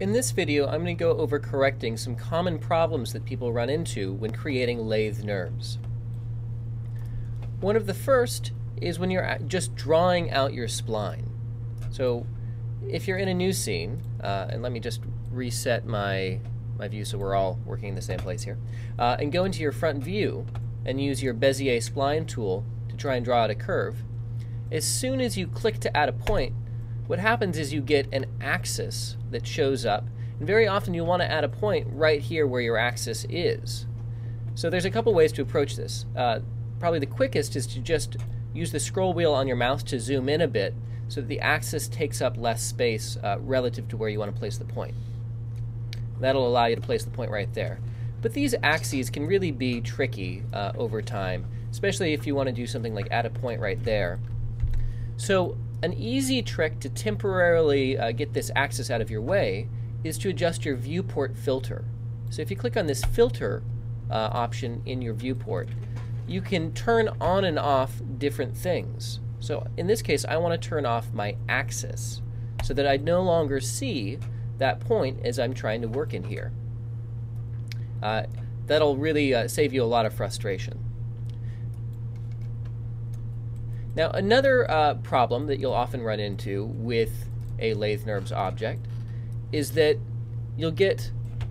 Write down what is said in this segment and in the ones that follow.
In this video, I'm going to go over correcting some common problems that people run into when creating lathe NURBS. One of the first is when you're just drawing out your spline. So if you're in a new scene, uh, and let me just reset my, my view so we're all working in the same place here, uh, and go into your front view and use your Bezier spline tool to try and draw out a curve, as soon as you click to add a point, what happens is you get an axis that shows up, and very often you'll want to add a point right here where your axis is. So there's a couple ways to approach this. Uh, probably the quickest is to just use the scroll wheel on your mouse to zoom in a bit so that the axis takes up less space uh, relative to where you want to place the point. That'll allow you to place the point right there. But these axes can really be tricky uh, over time, especially if you want to do something like add a point right there. So an easy trick to temporarily uh, get this axis out of your way is to adjust your viewport filter. So if you click on this filter uh, option in your viewport, you can turn on and off different things. So in this case, I want to turn off my axis so that I no longer see that point as I'm trying to work in here. Uh, that'll really uh, save you a lot of frustration. Now, another uh, problem that you'll often run into with a lathe NURBS object is that you'll get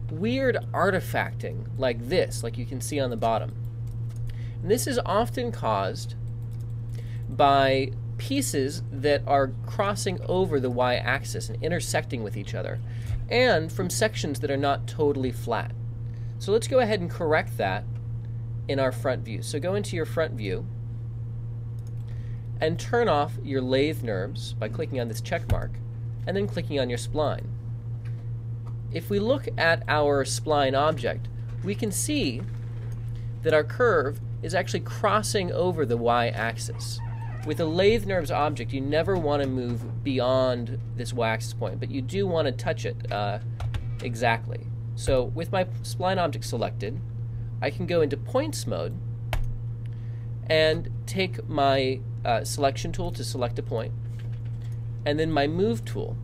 weird artifacting like this, like you can see on the bottom. And this is often caused by pieces that are crossing over the y-axis and intersecting with each other, and from sections that are not totally flat. So let's go ahead and correct that in our front view. So go into your front view, and turn off your lathe NURBS by clicking on this check mark and then clicking on your spline. If we look at our spline object, we can see that our curve is actually crossing over the y-axis. With a lathe NURBS object, you never want to move beyond this y-axis point, but you do want to touch it uh, exactly. So with my spline object selected, I can go into points mode and take my uh, selection tool to select a point, and then my move tool.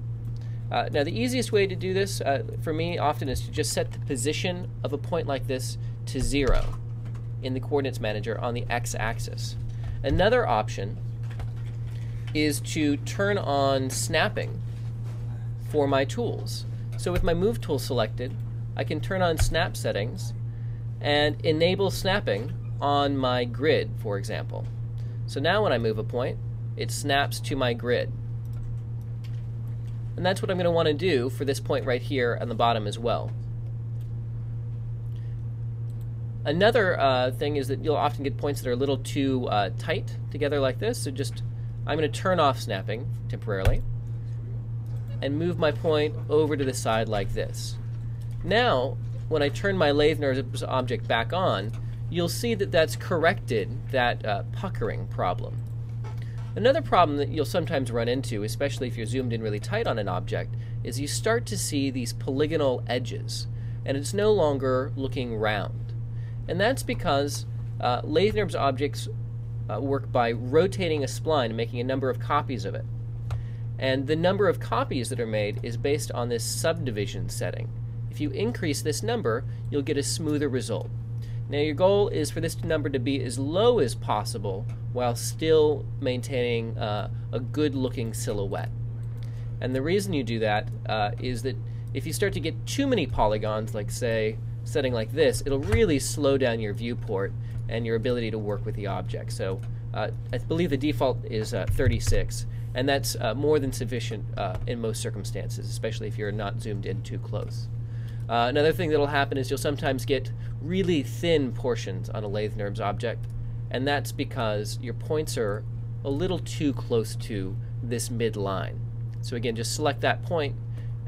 Uh, now the easiest way to do this uh, for me often is to just set the position of a point like this to zero in the coordinates manager on the x-axis. Another option is to turn on snapping for my tools. So with my move tool selected, I can turn on snap settings and enable snapping on my grid, for example. So now when I move a point, it snaps to my grid. And that's what I'm going to want to do for this point right here on the bottom as well. Another uh, thing is that you'll often get points that are a little too uh, tight together like this. So just, I'm going to turn off snapping temporarily and move my point over to the side like this. Now, when I turn my lathe NURBS object back on, you'll see that that's corrected that uh, puckering problem. Another problem that you'll sometimes run into, especially if you're zoomed in really tight on an object, is you start to see these polygonal edges, and it's no longer looking round. And that's because uh, lathe objects uh, work by rotating a spline and making a number of copies of it. And the number of copies that are made is based on this subdivision setting. If you increase this number, you'll get a smoother result. Now your goal is for this number to be as low as possible while still maintaining uh, a good looking silhouette. And the reason you do that uh, is that if you start to get too many polygons, like say setting like this, it'll really slow down your viewport and your ability to work with the object. So uh, I believe the default is uh, 36, and that's uh, more than sufficient uh, in most circumstances, especially if you're not zoomed in too close. Uh, another thing that'll happen is you'll sometimes get really thin portions on a lathe NURBS object, and that's because your points are a little too close to this midline. So again, just select that point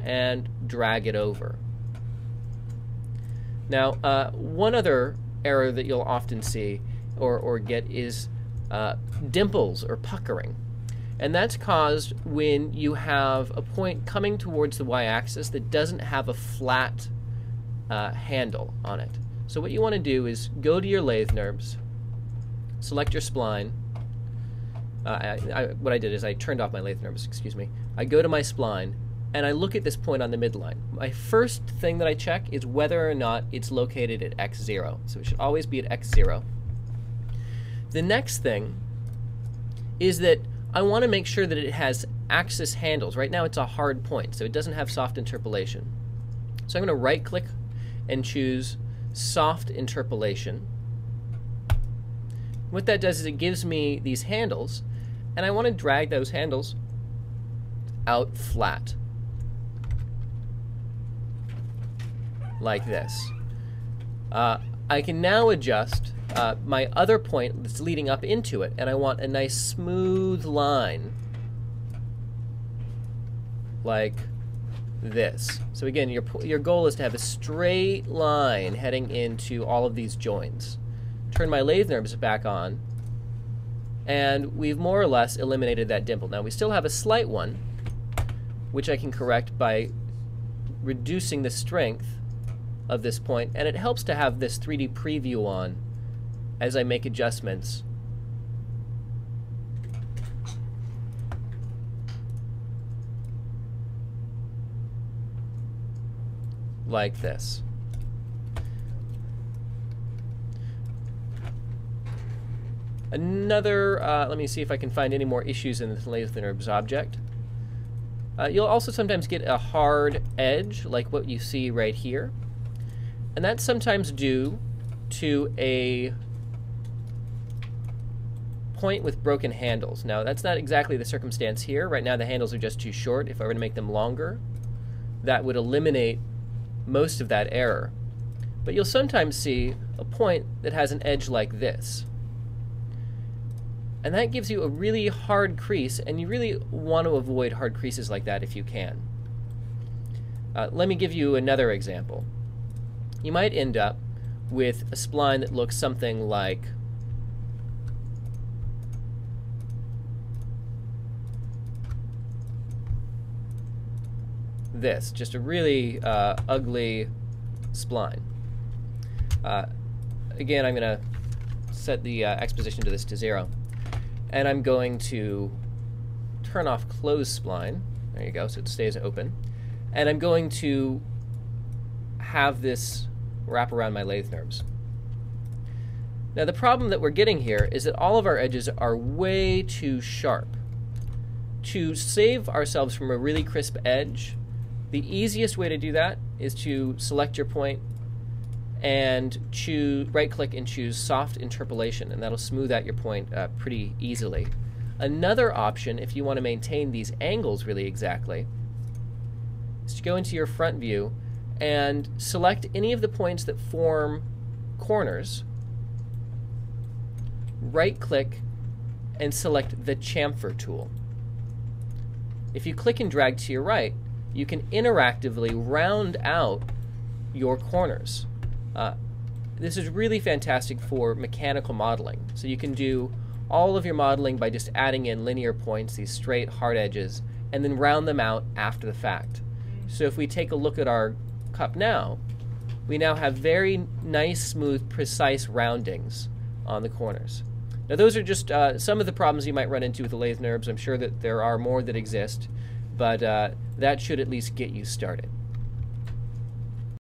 and drag it over. Now, uh, one other error that you'll often see or, or get is uh, dimples or puckering. And that's caused when you have a point coming towards the y-axis that doesn't have a flat uh, handle on it. So what you want to do is go to your lathe NURBS, select your spline. Uh, I, I, what I did is I turned off my lathe NURBS, excuse me. I go to my spline, and I look at this point on the midline. My first thing that I check is whether or not it's located at x0. So it should always be at x0. The next thing is that I want to make sure that it has axis handles. Right now it's a hard point, so it doesn't have soft interpolation. So I'm going to right click and choose soft interpolation. What that does is it gives me these handles, and I want to drag those handles out flat. like this. Uh, I can now adjust uh, my other point that's leading up into it, and I want a nice smooth line like this. So again, your, your goal is to have a straight line heading into all of these joins. Turn my lathe NURBS back on, and we've more or less eliminated that dimple. Now we still have a slight one, which I can correct by reducing the strength of this point, and it helps to have this 3D preview on as I make adjustments. Like this. Another, uh, let me see if I can find any more issues in the lathe NURBS object. Uh, you'll also sometimes get a hard edge, like what you see right here. And that's sometimes due to a point with broken handles. Now, that's not exactly the circumstance here. Right now, the handles are just too short. If I were to make them longer, that would eliminate most of that error. But you'll sometimes see a point that has an edge like this. And that gives you a really hard crease, and you really want to avoid hard creases like that if you can. Uh, let me give you another example you might end up with a spline that looks something like this, just a really uh, ugly spline. Uh, again, I'm going to set the uh, X position to this to zero. And I'm going to turn off close spline. There you go, so it stays open. And I'm going to have this wrap around my lathe NURBS. Now the problem that we're getting here is that all of our edges are way too sharp. To save ourselves from a really crisp edge, the easiest way to do that is to select your point and choose right click and choose soft interpolation and that'll smooth out your point uh, pretty easily. Another option if you want to maintain these angles really exactly is to go into your front view and select any of the points that form corners. Right click and select the chamfer tool. If you click and drag to your right, you can interactively round out your corners. Uh, this is really fantastic for mechanical modeling. So you can do all of your modeling by just adding in linear points, these straight hard edges, and then round them out after the fact. So if we take a look at our cup now, we now have very nice, smooth, precise roundings on the corners. Now those are just uh, some of the problems you might run into with the lathe NURBS. I'm sure that there are more that exist, but uh, that should at least get you started.